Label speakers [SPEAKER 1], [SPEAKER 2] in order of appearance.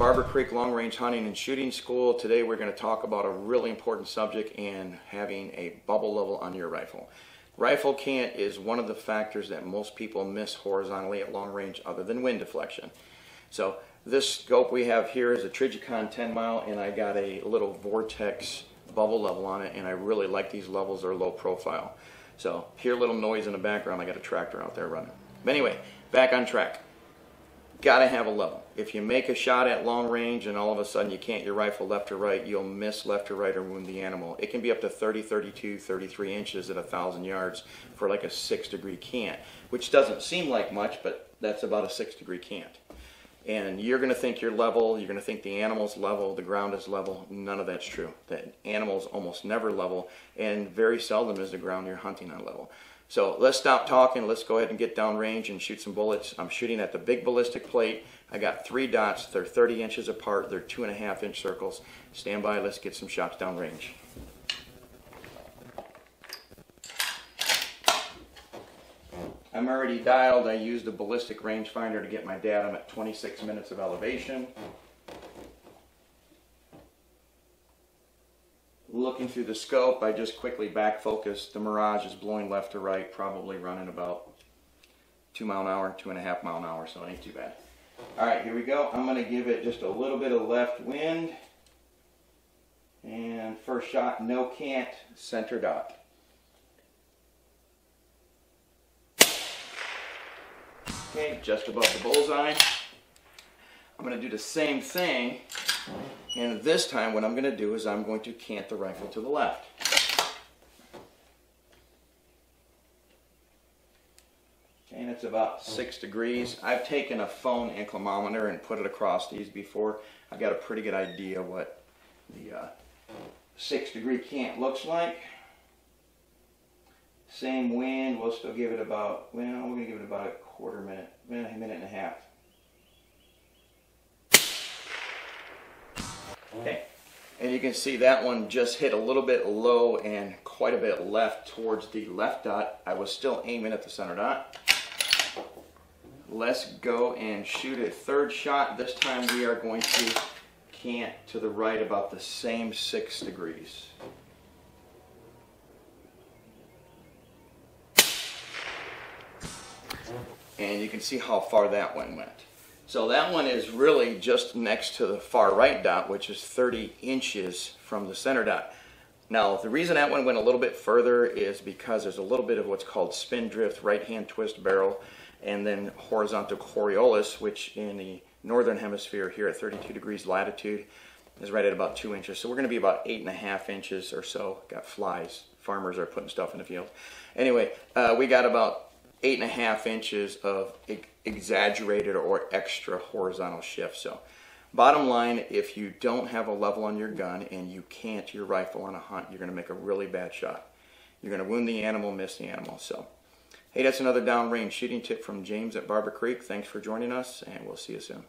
[SPEAKER 1] Barbour Creek Long Range Hunting and Shooting School. Today we're going to talk about a really important subject in having a bubble level on your rifle. Rifle cant is one of the factors that most people miss horizontally at long range other than wind deflection. So this scope we have here is a Trijicon 10 mile and I got a little Vortex bubble level on it and I really like these levels, they're low profile. So hear a little noise in the background, I got a tractor out there running. But anyway, back on track got to have a level. If you make a shot at long range and all of a sudden you cant your rifle left or right, you'll miss left or right or wound the animal. It can be up to 30, 32, 33 inches at a thousand yards for like a six degree cant, which doesn't seem like much, but that's about a six degree cant. And you're going to think you're level, you're going to think the animal's level, the ground is level. None of that's true. The animal's almost never level, and very seldom is the ground you're hunting on level. So let's stop talking. Let's go ahead and get down range and shoot some bullets. I'm shooting at the big ballistic plate. I got three dots. They're 30 inches apart. They're two and a half inch circles. Stand by. Let's get some shots down range. I'm already dialed. I used a ballistic rangefinder to get my data. I'm at 26 minutes of elevation. looking through the scope, I just quickly back focused. The Mirage is blowing left to right, probably running about two mile an hour, two and a half mile an hour, so it ain't too bad. All right, here we go. I'm gonna give it just a little bit of left wind. And first shot, no cant, center dot. Okay, just above the bullseye. I'm gonna do the same thing and this time what I'm going to do is I'm going to cant the rifle to the left. Okay, and it's about six degrees. I've taken a phone inclinometer and put it across these before. I've got a pretty good idea what the uh, six degree cant looks like. Same wind, we'll still give it about, well, we're going to give it about a quarter minute, minute, a minute and a half. Okay. And you can see that one just hit a little bit low and quite a bit left towards the left dot. I was still aiming at the center dot. Let's go and shoot a third shot. This time we are going to cant to the right about the same six degrees. And you can see how far that one went. So that one is really just next to the far right dot, which is 30 inches from the center dot. Now, the reason that one went a little bit further is because there's a little bit of what's called spin drift, right hand twist barrel, and then horizontal Coriolis, which in the northern hemisphere here at 32 degrees latitude is right at about two inches. So we're going to be about eight and a half inches or so. Got flies. Farmers are putting stuff in the field. Anyway, uh, we got about eight and a half inches of exaggerated or extra horizontal shift. So bottom line, if you don't have a level on your gun and you cant your rifle on a hunt, you're going to make a really bad shot. You're going to wound the animal, miss the animal. So, hey, that's another downrange shooting tip from James at Barbour Creek. Thanks for joining us, and we'll see you soon.